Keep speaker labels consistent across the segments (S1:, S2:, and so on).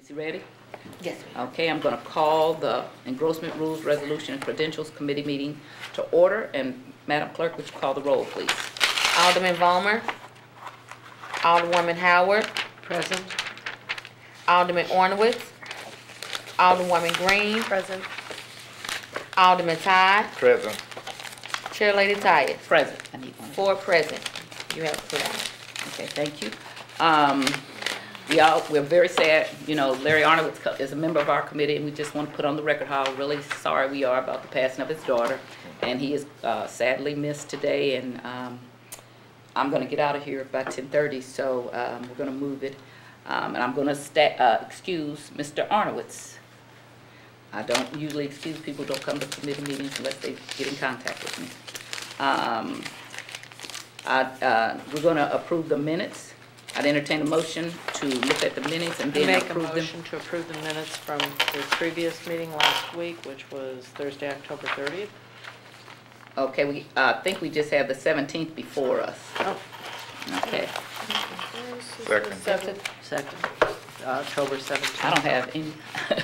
S1: Is he ready?
S2: Yes.
S1: Okay, I'm gonna call the engrossment rules resolution and credentials committee meeting to order, and Madam Clerk, would you call the roll, please?
S2: Alderman Vollmer. Alderwoman Howard.
S1: Present.
S2: Alderman Arnowitz. Alderwoman Green.
S3: Present.
S2: Alderman Todd.
S4: Present.
S2: Chair Lady Tyus.
S1: Present. I need one.
S2: Four present. You have to sit down.
S1: Okay, thank you. Um, we all, we're very sad, you know, Larry Arnowitz is a member of our committee, and we just want to put on the record how really sorry we are about the passing of his daughter. And he is uh, sadly missed today, and, um, I'm gonna get out of here by ten thirty, so, um, we're gonna move it. Um, and I'm gonna sta- uh, excuse Mr. Arnowitz. I don't usually excuse people who don't come to committee meetings unless they get in contact with me. Um, I, uh, we're gonna approve the minutes. I'd entertain a motion to look at the minutes and then
S3: Make a
S1: approve them.
S3: motion to approve the minutes from the previous meeting last week, which was Thursday, October 30th.
S1: Okay, we, uh, I think we just have the seventeenth before us.
S3: Oh,
S1: Okay,
S4: Second.
S3: Second. Second, October 17th.
S1: I don't have any.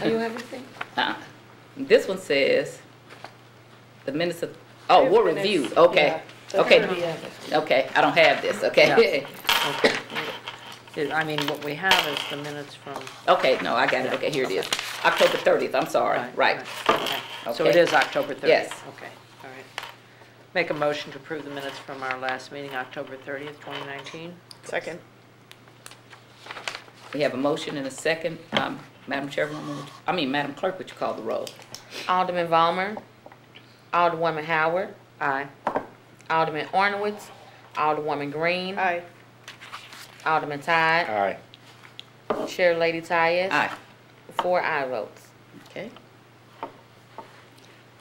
S2: Oh, you have anything?
S1: Uh, This one says, the minutes of, oh, were
S3: Minutes,
S1: reviewed, okay.
S3: yeah.
S1: Okay, okay, I don't have this, okay.
S3: Okay. It- I mean, what we have is the minutes from.
S1: Okay, no, I got it, okay, here it is. October thirtieth, I'm sorry, right.
S3: Okay. So it
S1: Okay.
S3: is October 30th?
S1: Yes.
S3: Okay, all right. Make a motion to approve the minutes from our last meeting, October 30th, 2019. Second.
S1: We have a motion and a second. Um, Madam Chairwoman, would- I mean, Madam Clerk, would you call the roll?
S2: Alderman Vollmer, Alderwoman Howard.
S3: Aye.
S2: Alderman Arnowitz. Alderwoman Green.
S3: Aye.
S2: Alderman Todd.
S4: Aye.
S2: Chair Lady Tyus.
S1: Aye.
S2: Four aye votes.
S1: Okay.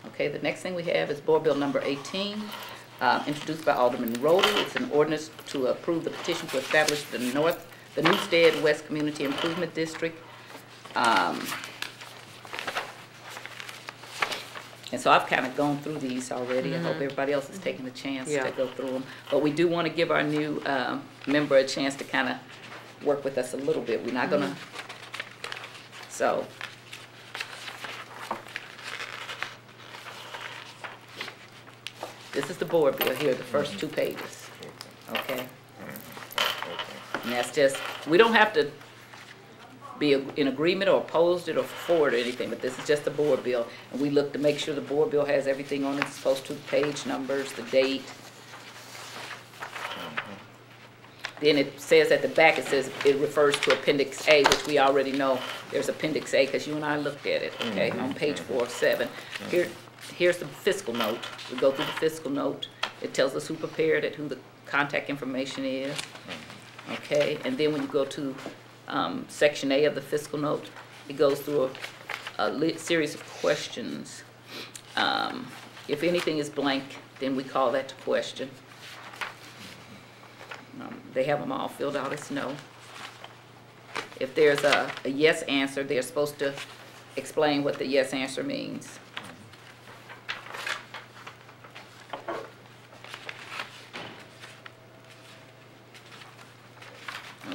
S1: Okay, the next thing we have is Board Bill Number 18, uh, introduced by Alderman Roddy. It's an ordinance to approve the petition to establish the North, the Newstead West Community Improvement District. Um, And so I've kind of gone through these already. I hope mm-hmm. everybody else is taking a chance
S3: Yeah.
S1: to go through them. But we do want to give our new um, member a chance to kind of work with us a little bit. We're not gonna, mm-hmm. so. This is the board bill here, the first mm-hmm. two pages, okay? And that's just, we don't have to be in agreement or opposed it or forward or anything, but this is just the board bill. And we look to make sure the board bill has everything on it, it's supposed to, page numbers, the date. Then it says at the back, it says, it refers to Appendix A, which we already know, there's Appendix A, because you and I looked at it, okay, on mm-hmm. page four of seven. Here, here's the fiscal note, we go through the fiscal note, it tells us who prepared it, who the contact information is. Mm-hmm. Okay, and then when you go to, um, section A of the fiscal note, it goes through a, a series of questions. Um, if anything is blank, then we call that to question. Um, They have them all filled out as no. If there's a, a yes answer, they're supposed to explain what the yes answer means.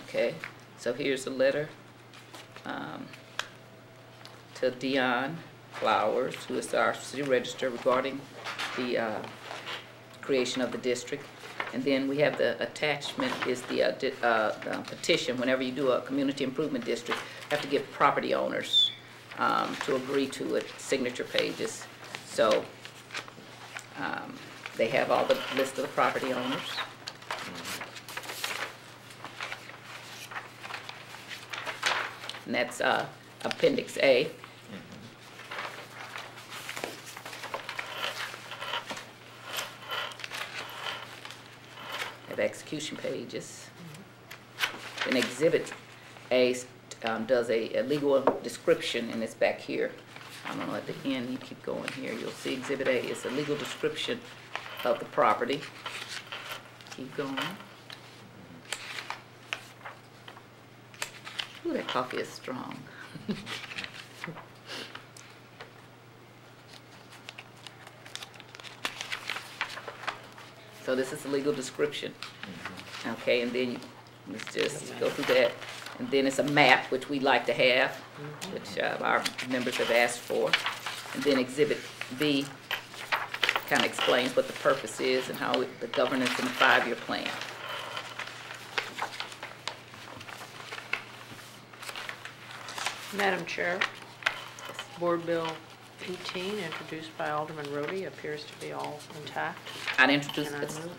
S1: Okay, so here's a letter um, to Dionne Flowers, who is our city register regarding the uh, creation of the district. And then we have the attachment is the uh, di- uh, the petition, whenever you do a community improvement district, you have to get property owners um, to agree to it, signature pages. So um, they have all the list of the property owners. And that's uh, Appendix A. Have execution pages. Then Exhibit A um, does a a legal description, and it's back here. I don't know, at the end, you keep going here, you'll see Exhibit A is a legal description of the property. Keep going. Ooh, that coffee is strong. So this is the legal description. Okay, and then you, let's just go through that. And then it's a map, which we like to have, which uh, our members have asked for. And then Exhibit B kind of explains what the purpose is and how it- the governance and the five-year plan.
S3: Madam Chair, Board Bill 18, introduced by Alderman Roddy, appears to be all intact.
S1: I'd introduce
S3: Can I
S1: this.
S3: move?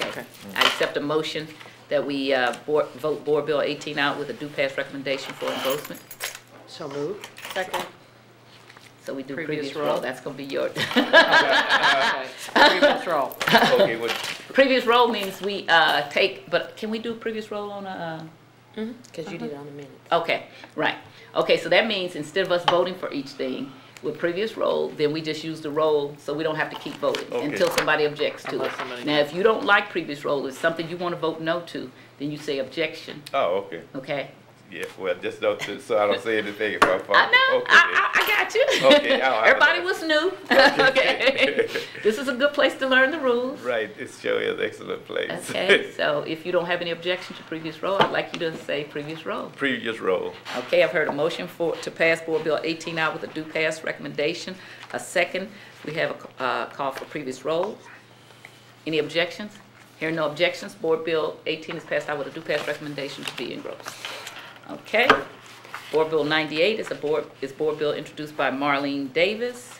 S1: Okay. I accept a motion that we uh, board- vote Board Bill 18 out with a due pass recommendation for endorsement.
S3: So moved. Second.
S1: So we do
S3: Previous
S1: previous
S3: roll.
S1: roll, that's gonna be your,
S3: Okay. Previous roll.
S5: Okay, what,
S1: previous roll means we uh, take, but can we do previous roll on a, Mm-hmm.
S2: Because you uh-huh. did it on the minute.
S1: okay, right. Okay, so that means instead of us voting for each thing with previous roll, then we just use the roll, so we don't have to keep voting
S5: Okay.
S1: until somebody objects to it. Now, if you don't like previous roll, it's something you wanna vote no to, then you say objection,
S5: oh, okay,
S1: okay?
S5: Yeah, well, just don't, so I don't say anything if I fall.
S1: I know,
S5: Okay.
S1: I, I, I got you.
S5: Okay,
S1: Everybody was new, okay? This is a good place to learn the rules.
S5: Right, it sure is excellent place.
S1: Okay, so if you don't have any objection to previous roll, I'd like you to say previous roll.
S5: Previous roll,
S1: Okay, I've heard a motion for, to pass Board Bill 18 out with a due pass recommendation. A second, we have a uh, call for previous roll. Any objections? Hearing no objections, Board Bill 18 is passed out with a due pass recommendation to be engrossed. Okay. Board Bill 98 is a board, is Board Bill introduced by Marlene Davis.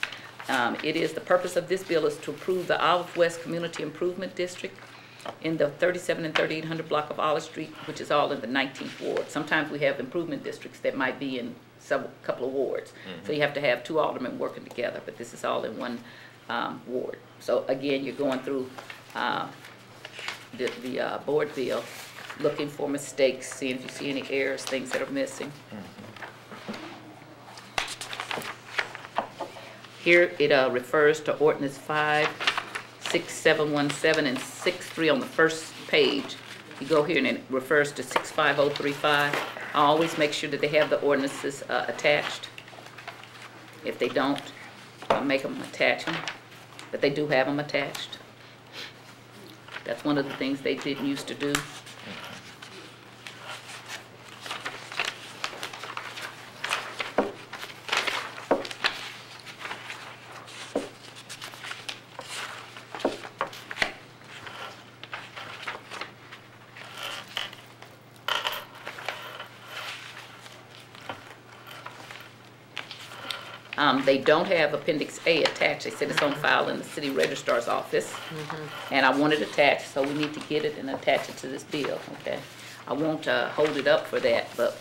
S1: Um, It is, the purpose of this bill is to approve the Olive West Community Improvement District in the 37 and 3800 block of Olive Street, which is all in the 19th ward. Sometimes we have improvement districts that might be in some, couple of wards. So you have to have two aldermen working together, but this is all in one um, ward. So again, you're going through uh, the, the uh, board bill, looking for mistakes, seeing if you see any errors, things that are missing. Here, it uh, refers to ordinance five, six, seven, one, seven, and six, three on the first page. You go here and it refers to six, five, oh, three, five. I always make sure that they have the ordinances uh, attached. If they don't, I'll make them attach them, but they do have them attached. That's one of the things they didn't used to do. Um, they don't have Appendix A attached. They said it's on file in the city registrar's office. And I want it attached, so we need to get it and attach it to this bill, okay? I won't, uh, hold it up for that, but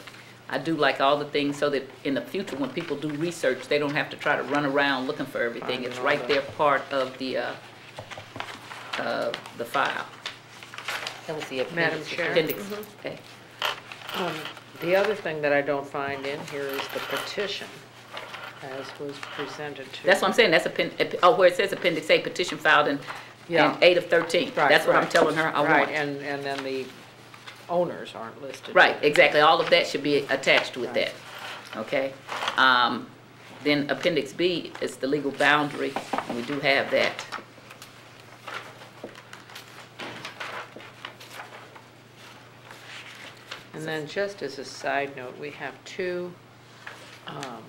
S1: I do like all the things so that in the future, when people do research, they don't have to try to run around looking for everything. It's right there, part of the, uh, uh, the file.
S2: That was the
S3: Madam
S2: appendix.
S3: Chair?
S1: Appendix, okay.
S3: Um, The other thing that I don't find in here is the petition as was presented to.
S1: That's what I'm saying, that's appen, ep- oh, where it says Appendix A, petition filed in, in
S3: Yeah.
S1: eight of thirteen.
S3: Right,
S1: That's what I'm
S3: right.
S1: telling her I
S3: Right,
S1: want.
S3: and, and then the owners aren't listed.
S1: Right, exactly, all of that should be attached with that, okay? Um, then Appendix B is the legal boundary, and we do have that.
S3: And then just as a side note, we have two um,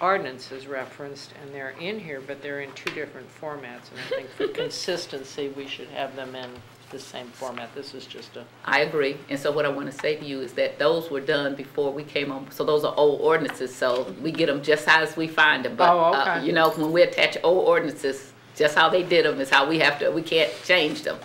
S3: ordinances referenced, and they're in here, but they're in two different formats. And I think for consistency, we should have them in the same format. This is just a,
S1: I agree, and so what I wanna say to you is that those were done before we came on, so those are old ordinances, so we get them just as we find them. But,
S3: Oh,
S1: uh,
S3: okay.
S1: You know, when we attach old ordinances, just how they did them is how we have to, we can't change them,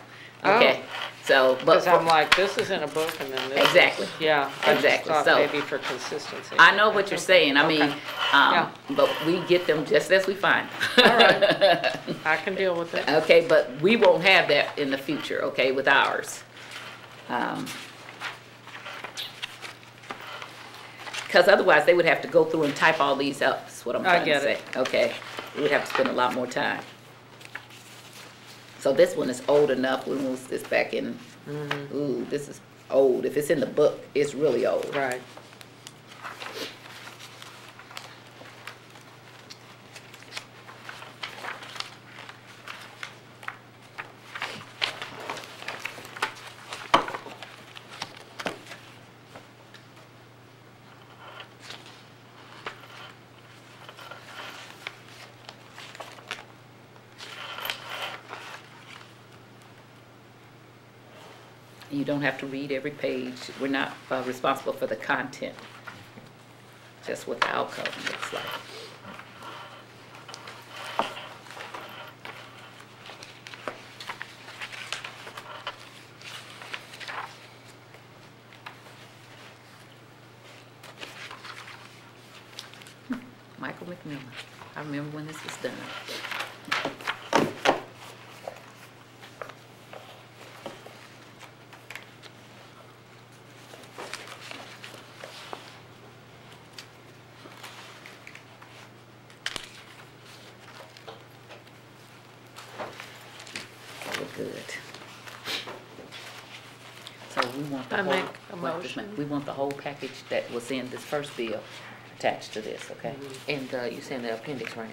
S1: okay? So, but
S3: because I'm like, this is in a book and then this is.
S1: Exactly.
S3: Yeah, I just
S1: Exactly,
S3: thought
S1: so-
S3: maybe for consistency.
S1: I know what you're saying, I mean,
S3: Okay. Yeah.
S1: um, but we get them just as we find.
S3: All right. I can deal with it.
S1: Okay, but we won't have that in the future, okay, with ours. Um, Cause otherwise, they would have to go through and type all these up, is what I'm
S3: I
S1: trying to
S3: get
S1: say.
S3: it.
S1: Okay, we would have to spend a lot more time. So this one is old enough, when was this back in,
S3: Mm-hmm.
S1: ooh, this is old, if it's in the book, it's really old.
S3: Right.
S1: You don't have to read every page. We're not uh, responsible for the content, just what the outcome looks like. Michael McMillan. I remember when this was done. We're good. So we want the
S3: I
S1: whole.
S3: make a
S1: what this-
S3: motion.
S1: We want the whole package that was in this first bill attached to this, okay?
S2: And, uh, you saying the appendix, right?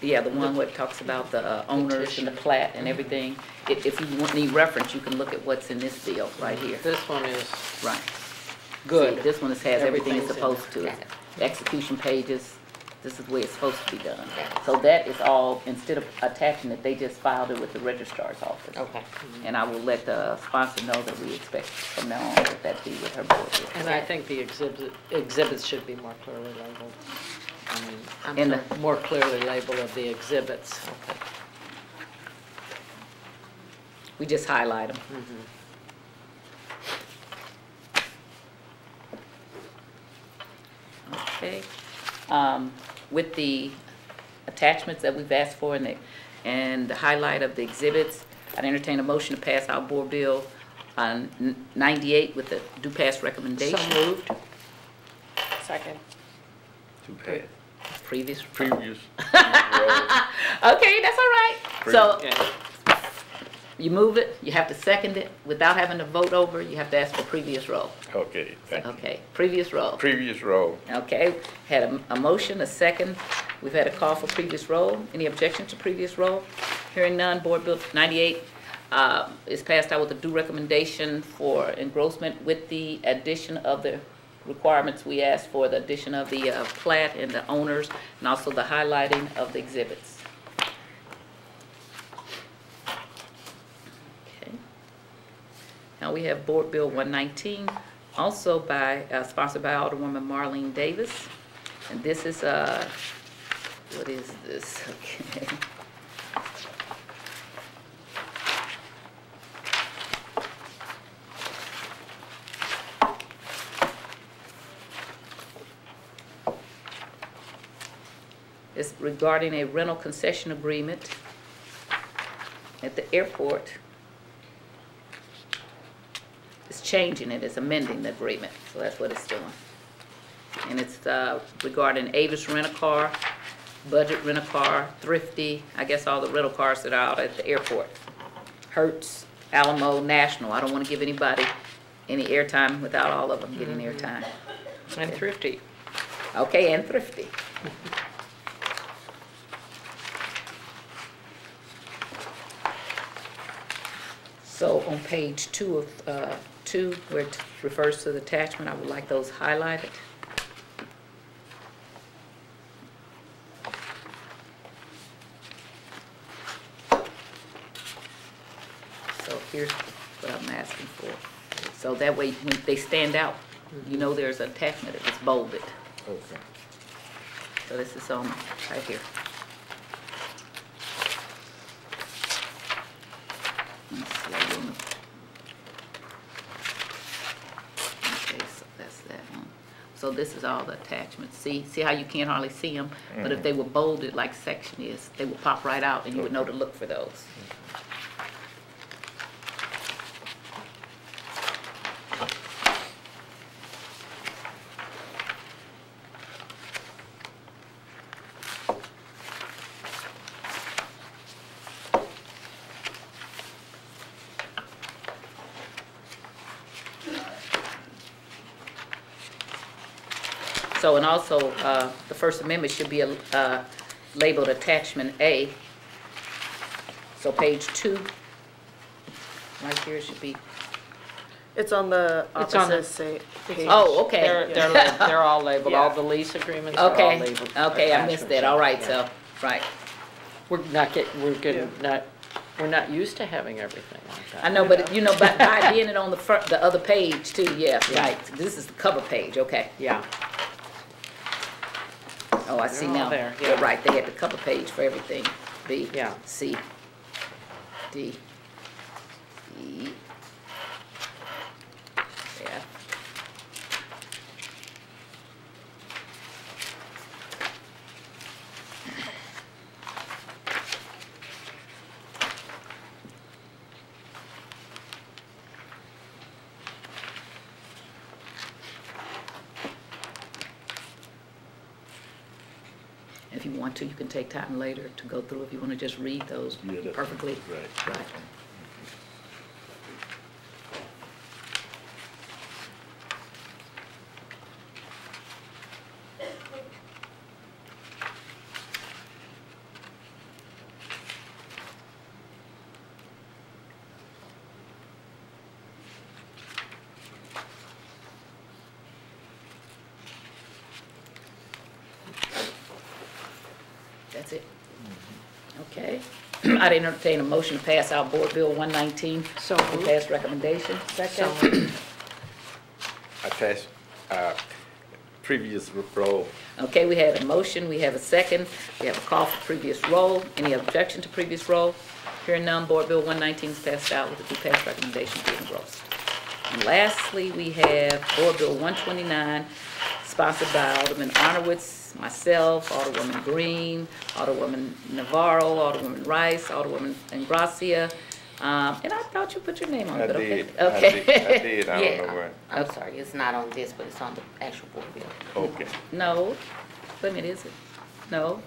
S1: Yeah, the one where it talks about the uh, owners and the plat and everything. If, if you want, need reference, you can look at what's in this bill right here.
S3: This one is
S1: Right.
S3: good.
S1: This one has everything it's
S3: Everything's in
S1: supposed to.
S2: Got it.
S1: The Execution pages, this is the way it's supposed to be done. So that is all, instead of attaching it, they just filed it with the registrar's office.
S2: Okay.
S1: And I will let the sponsor know that we expect from now on that that be with her board.
S3: And I think the exhibit, exhibits should be more clearly labeled. I mean,
S2: I'm
S1: In the-
S2: sorry.
S3: more clearly labeled of the exhibits.
S2: Okay.
S1: We just highlight them. Mm-hmm. Okay. Um, With the attachments that we've asked for and the, and the highlight of the exhibits, I'd entertain a motion to pass our board bill on n- 98 with the do pass recommendation.
S3: So moved.
S4: Second.
S5: Too bad.
S1: Previous.
S5: Previous.
S1: Okay, that's all right. So
S3: Yeah.
S1: You move it, you have to second it without having to vote over, you have to ask for previous roll.
S5: Okay, thank you.
S1: Okay, previous roll.
S5: Previous roll.
S1: Okay, had a, a motion, a second. We've had a call for previous roll. Any objection to previous roll? Hearing none, Board Bill 98 uh, is passed out with a due recommendation for engrossment with the addition of the requirements we asked for, the addition of the uh, plat and the owners, and also the highlighting of the exhibits. Okay. We have Board Bill 119, also by, uh, sponsored by Alderwoman Marlene Davis. And this is, uh, what is this? Okay. It's regarding a rental concession agreement at the airport. It's changing it, it's amending the agreement, so that's what it's doing. And it's uh, regarding Avis Rent-A-Car, Budget Rent-A-Car, Thrifty, I guess all the rental cars that are out at the airport. Hertz, Alamo, National, I don't want to give anybody any airtime without all of them getting airtime.
S3: And thrifty.
S1: Okay, and Thrifty. So on page two of, uh, two, where it refers to the attachment, I would like those highlighted. So here's what I'm asking for. So that way, when they stand out, you know there's an attachment, if it's bolded.
S5: Okay.
S1: So this is on, right here. Let me see, I wanna- Okay, so that's that one. So this is all the attachments. See, see how you can't hardly see them? But if mm. they were bolded like section is, they would pop right out and you would know to look for those. So, and also, uh, the First Amendment should be uh, labeled Attachment A. So page two, right here should be,
S4: It's on the
S3: It's on the-
S4: opposite sa- page.
S1: oh, okay.
S3: They're, they're, lab- they're all labeled, all the lease agreements are all
S1: Okay,
S3: labeled.
S1: okay, I missed that, all right, so, right.
S3: We're not get, we're getting, not We're not used to having everything like that.
S1: I know, but you know, by, by being it on the front, the other page too, yeah, right. This is the cover page, okay.
S3: Yeah,
S1: Oh, I see
S3: They're all
S1: now.
S3: there,
S1: You're
S3: yeah.
S1: right, they had the cover page for everything. B,
S3: Yeah.
S1: C, D, E, F. If you want to, you can take time later to go through if you want to just read those
S5: Yeah, that's-
S1: perfectly.
S5: right.
S1: Right. That's it. Okay. I'd entertain a motion to pass out Board Bill 119.
S3: So
S1: And
S3: moved.
S1: pass recommendation.
S3: so,
S5: I pass, uh, previous roll.
S1: Okay, we had a motion, we have a second, we have a call for previous roll. Any objection to previous roll? Hearing none, Board Bill 119 is passed out with a due pass recommendation being engrossed. And lastly, we have Board Bill 129, sponsored by Alderman Arnowitz, myself, Alderwoman Green, Alderwoman Navarro, Alderwoman Rice, Alderwoman Ingrassia. Um, And I thought you put your name on
S5: I
S1: it, but okay.
S5: did, I
S1: Okay.
S5: did, I did, I
S2: Yeah,
S5: don't know where.
S2: I'm sorry, it's not on this, but it's on the actual board bill.
S5: Okay.
S1: No, wait a minute, is it? No?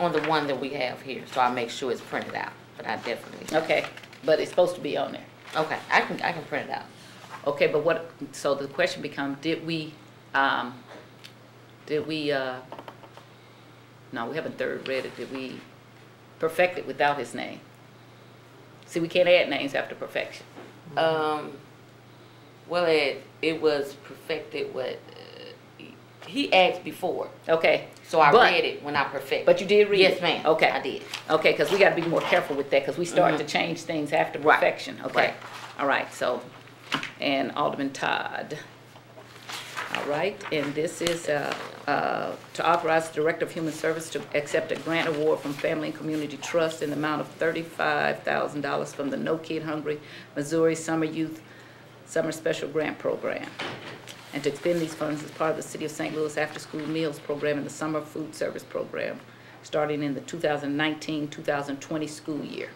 S2: On the one that we have here, so I'll make sure it's printed out, but I definitely,
S1: Okay, but it's supposed to be on there.
S2: okay, I can, I can print it out.
S1: Okay, but what, so the question becomes, did we, um, did we, uh, no, we haven't third read it, did we perfect it without his name? See, we can't add names after perfection.
S2: Um, well, it, it was perfected what, uh, he asked before,
S1: Okay.
S2: so I
S1: But-
S2: read it when I perfected.
S1: But you did read it?
S2: Yes, ma'am.
S1: Okay.
S2: I did.
S1: Okay, because we gotta be more careful with that, because we start to change things after
S2: Mm-hmm.
S1: Perfection, okay? All right, so, and Alderman Todd. All right, and this is, uh, uh, to authorize the Director of Human Service to accept a grant award from Family and Community Trust in the amount of thirty-five thousand dollars from the No Kid Hungry Missouri Summer Youth Summer Special Grant Program. And to expend these funds as part of the City of St. Louis After School Meals Program and the Summer Food Service Program, starting in the 2019-2020 school year.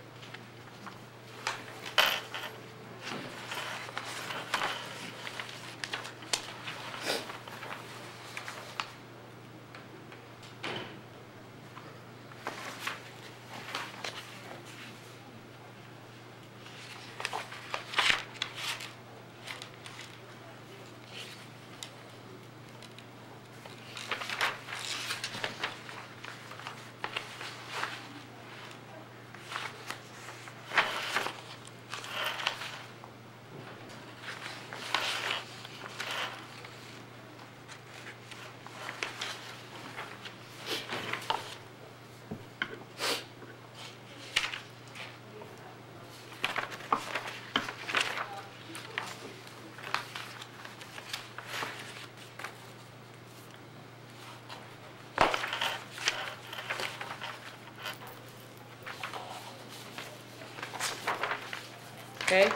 S1: Okay?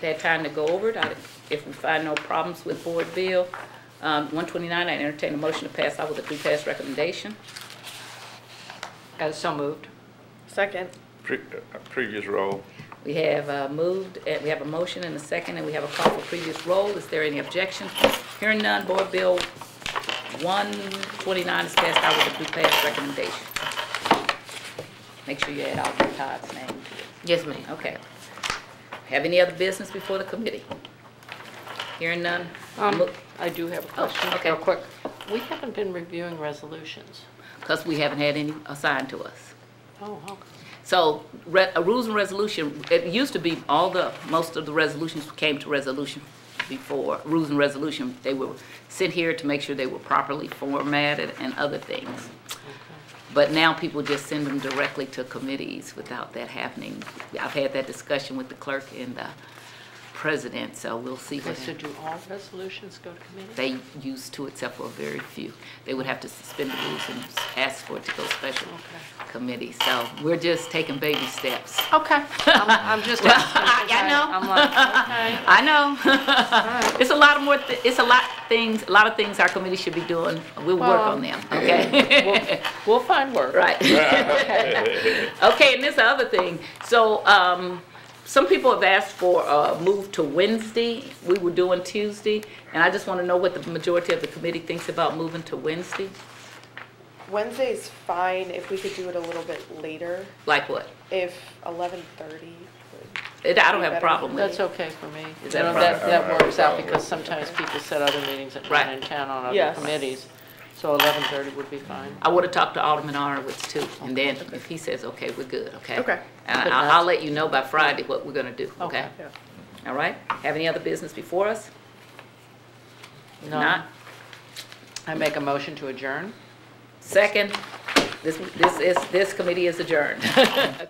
S1: They had time to go over it. I- If we find no problems with Board Bill um, 129, I entertain a motion to pass out with a due pass recommendation.
S3: as so moved.
S4: Second.
S5: Pre, uh, previous roll.
S1: We have uh, moved, uh, we have a motion and a second, and we have a call for previous roll. Is there any objection? Hearing none, Board Bill 129 is passed out with a due pass recommendation. Make sure you add Alderman Todd's name to it.
S2: Yes, ma'am.
S1: Okay. Have any other business before the committee? Hearing none?
S3: Um, I do have a question,
S1: okay.
S3: real quick. We haven't been reviewing resolutions.
S1: Because we haven't had any assigned to us.
S3: Oh, okay.
S1: So, re- a rules and resolution, it used to be, all the, most of the resolutions came to resolution before, rules and resolution, they were sent here to make sure they were properly formatted and other things. But now people just send them directly to committees without that happening. I've had that discussion with the clerk and the president, so we'll see what
S3: so
S1: happens.
S3: do all resolutions go to committee?
S1: They used to except for very few. They would have to suspend the rules and ask for it to go special
S3: Okay.
S1: committee. So we're just taking baby steps.
S3: Okay, I'm, I'm just asking. 'cause
S1: I know.
S3: I'm like, okay.
S1: I know. It's a lot of more, thi- it's a lot things, a lot of things our committee should be doing. We'll work
S3: Well,
S1: on them, okay?
S3: We'll find work.
S1: Right. Okay, and this other thing, so, um, some people have asked for a move to Wednesday. We were doing Tuesday, and I just want to know what the majority of the committee thinks about moving to Wednesday.
S4: Wednesday's fine if we could do it a little bit later,
S1: Like what?
S4: if eleven thirty would.
S1: It- I don't have a problem with
S3: That's
S1: it.
S3: okay for me.
S1: Is
S3: You
S1: that
S3: know, that,
S5: problem?
S3: that
S5: I don't have a
S3: works out because sometimes people set other meetings at
S1: Right.
S3: nine and ten on other
S4: Yes.
S3: committees. So eleven thirty would be fine.
S1: I would have talked to Alderman Arnowitz too, and then if he says, okay, we're good, okay?
S4: Okay.
S1: And I'll, I'll let you know by Friday what we're gonna do, okay?
S3: Okay.
S4: Yeah.
S1: All right? Have any other business before us? If
S3: No.
S1: Not?
S3: I make a motion to adjourn.
S1: Second, this, this is, this committee is adjourned.